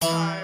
Bye.